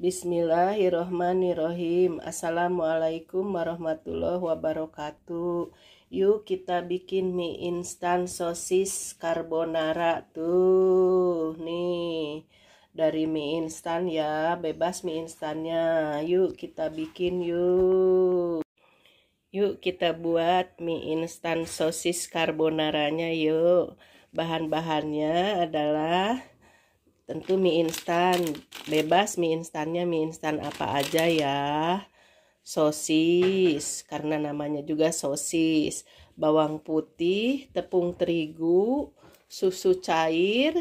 Bismillahirrohmanirrohim. Assalamualaikum warahmatullahi wabarakatuh. Yuk kita bikin mie instan sosis carbonara Tuh. Nih Dari mie instan ya Bebas mie instannya. Yuk kita bikin yuk. Yuk kita buat mie instan sosis carbonaranya yuk. Bahan-bahannya adalah tentu mie instan. Bebas mie instannya mie instan apa aja ya. Sosis karena namanya juga sosis. Bawang putih tepung terigu susu cair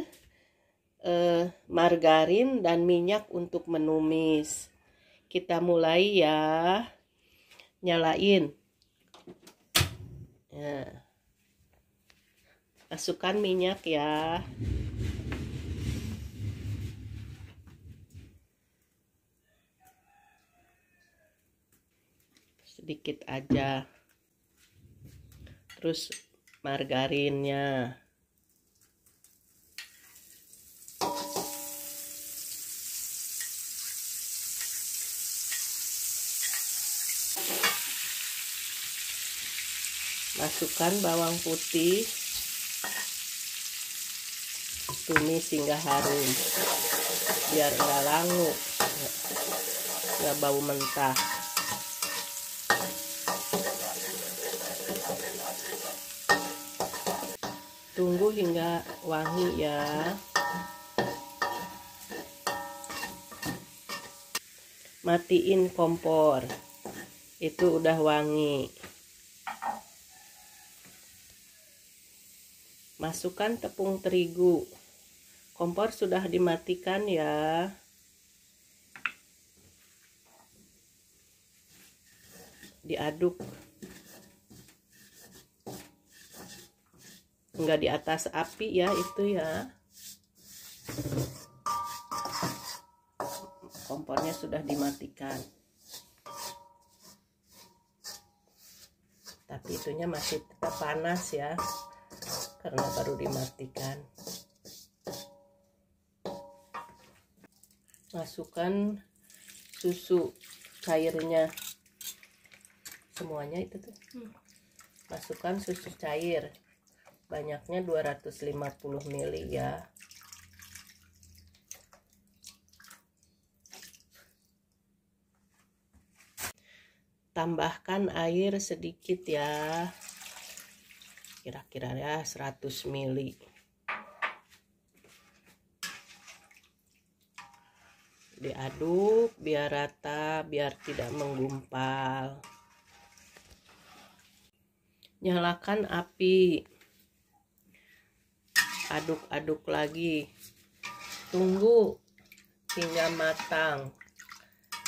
eh, margarin dan minyak untuk menumis. Kita mulai ya. Nyalain. Ya. masukkan minyak ya sedikit aja. Terus margarinnya. Masukkan bawang putih. Tumis hingga harum. Biar enggak langu. Nggak bau mentah tunggu hingga wangi ya. Matiin kompor. Itu udah wangi. Masukkan tepung terigu. Kompor sudah dimatikan ya. Diaduk enggak di atas api ya itu ya. Kompornya sudah dimatikan. Tapi itunya masih tetap panas ya karena baru dimatikan. Masukkan susu cairnya. Semuanya itu tuh. Hmm. masukkan susu cair banyaknya 250 ml ya. Tambahkan air sedikit ya. Kira-kira ya 100 ml diaduk biar rata biar tidak menggumpal. Nyalakan api aduk-aduk lagi. Tunggu hingga matang.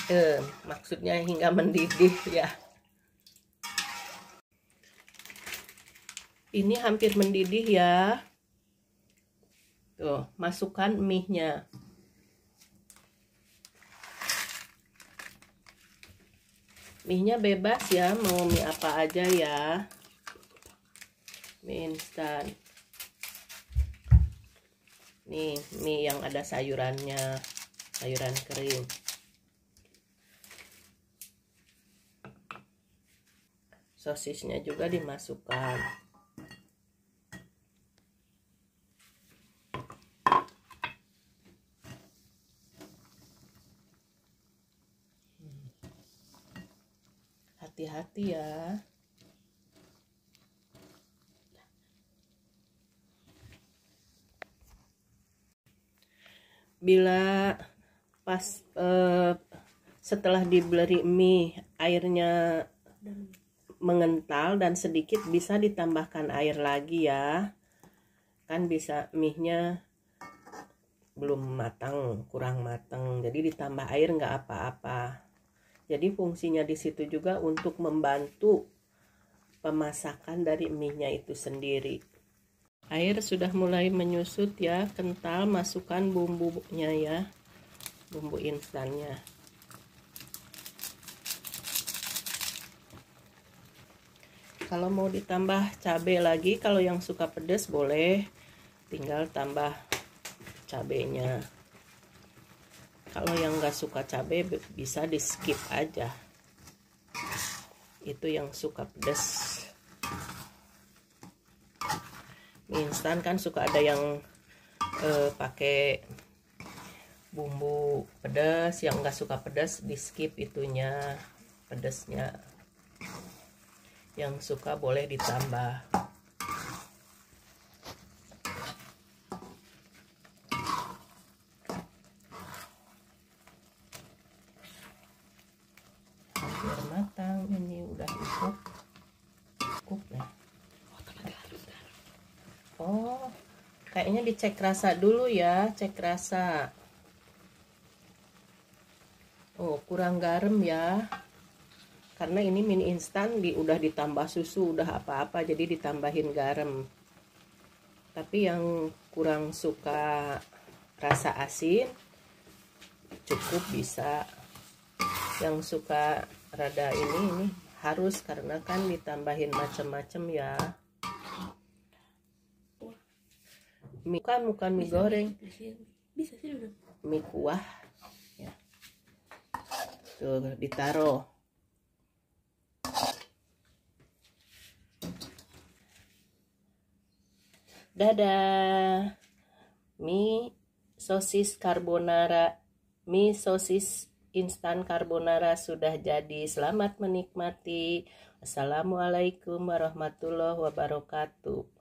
Eh maksudnya hingga mendidih ya. Ini hampir mendidih ya. Tuh masukkan mie nya mie nya bebas ya mau mie apa aja ya. Mie instan nih mie yang ada sayurannya sayuran kering. Sosisnya juga dimasukkan. Hati-hati ya bila pas uh, setelah dibeli mie airnya mengental dan sedikit bisa ditambahkan air lagi ya. Kan bisa mie nya belum matang kurang matang. Jadi ditambah air nggak apa-apa. Jadi fungsinya di situ juga untuk membantu pemasakan dari mie nya itu sendiri air sudah mulai menyusut ya kental masukkan bumbunya ya bumbu instannya. Kalau mau ditambah cabai lagi kalau yang suka pedas boleh tinggal tambah cabenya. Kalau yang nggak suka cabai bisa di skip aja. Itu yang suka pedas instan kan suka ada yang uh, pakai bumbu pedas yang nggak suka pedas di skip itunya pedasnya. Yang suka boleh ditambah. Hampir matang ini udah cukup. Cukup ya oh kayaknya dicek rasa dulu ya cek rasa. Oh kurang garam ya. Karena ini mini instan di udah ditambah susu udah apa-apa jadi ditambahin garam. Tapi yang kurang suka rasa asin cukup bisa. Yang suka rada ini ini harus karena kan ditambahin macam-macam ya mie kan bukan mie goreng. Bisa sih udah. Mie kuah. Ya. Tuh ditaruh. Dadah. Mie sosis carbonara mie sosis instan carbonara sudah jadi. Selamat menikmati. Assalamualaikum warahmatullahi wabarakatuh.